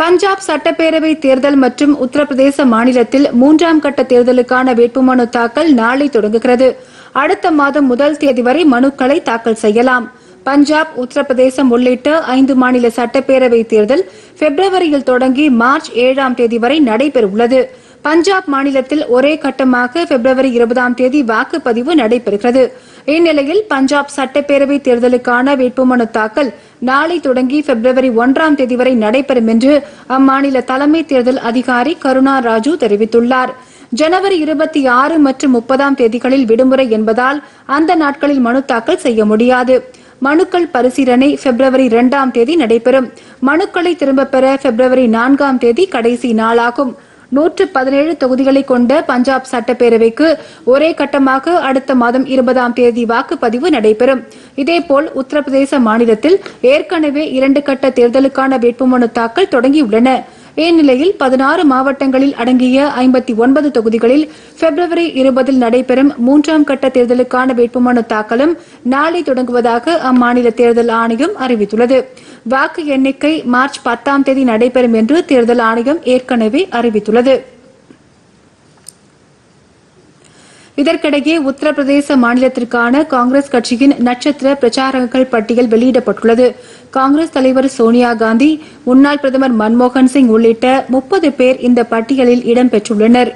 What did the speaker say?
பஞ்சாப் சட்டப்பேரவை தேர்தல் மற்றும் உத்தரப்பிரதேச மாநிலத்தில் மூன்றாம் கட்ட தேர்தலுக்கான வேட்புமனு தாக்கல் நாளை தொடங்குகிறது. அடுத்த மாதம் முதல் தேதி வரை மனுக்களை தாக்கல் செய்யலாம். பஞ்சாப் உத்தரப்பிரதேசம் உள்ளிட்ட ஐந்து மாநில சட்டப்பேரவை தேர்தல் பிப்ரவரியில் தொடங்கி மார்ச் ஏழாம் தேதி வரை நடைபெறவுள்ளது. பஞ்சாப் மாநிலத்தில் ஒரே கட்டமாக பிப்ரவரி இருபதாம் தேதி வாக்குப்பதிவு நடைபெறுகிறது. இந்நிலையில் பஞ்சாப் சட்டப்பேரவை தேர்தலுக்கான வேட்புமனு தாக்கல் நாளை தொடங்கி பிப்ரவரி ஒன்றாம் தேதி வரை நடைபெறும் என்று அம்மாநில தலைமை தேர்தல் அதிகாரி கருணா ராஜு தெரிவித்துள்ளார். ஜனவரி இருபத்தி ஆறு மற்றும் முப்பதாம் தேதிகளில் விடுமுறை என்பதால் அந்த நாட்களில் மனு தாக்கல் செய்ய முடியாது. மனுக்கள் பரிசீலனை பிப்ரவரி இரண்டாம் தேதி நடைபெறும். மனுக்களை திரும்பப் பெற பிப்ரவரி நான்காம் தேதி கடைசி நாளாகும். நூற்று பதினேழு தொகுதிகளை கொண்ட பஞ்சாப் சட்டப்பேரவைக்கு ஒரே கட்டமாக அடுத்த மாதம் இருபதாம் தேதி வாக்குப்பதிவு நடைபெறும். இதேபோல் உத்தரப்பிரதேச மாநிலத்தில் ஏற்கனவே இரண்டு கட்ட தேர்தலுக்கான வேட்புமனு தாக்கல் தொடங்கியுள்ளன. இந்நிலையில் பதினாறு மாவட்டங்களில் அடங்கிய ஐம்பத்தி ஒன்பது தொகுதிகளில் பிப்ரவரி இருபதில் நடைபெறும் மூன்றாம் கட்ட தேர்தலுக்கான வேட்புமனு தாக்கலும் நாளை தொடங்குவதாக அம்மாநில தேர்தல் ஆணையம் அறிவித்துள்ளது. வாக்கு எண்ணிக்கை மார்ச் பத்தாம் தேதி நடைபெறும் என்று தேர்தல் ஆணையம் ஏற்கனவே அறிவித்துள்ளது. இதற்கிடையே உத்தரப்பிரதேச மாநிலத்திற்கான காங்கிரஸ் கட்சியின் நட்சத்திர பிரச்சாரகர்கள் பட்டியல் வெளியிடப்பட்டுள்ளது. காங்கிரஸ் தலைவர் சோனியா காந்தி முன்னாள் பிரதமர் மன்மோகன் சிங் உள்ளிட்ட முப்பது பேர் இந்த பட்டியலில் இடம்பெற்றுள்ளனா்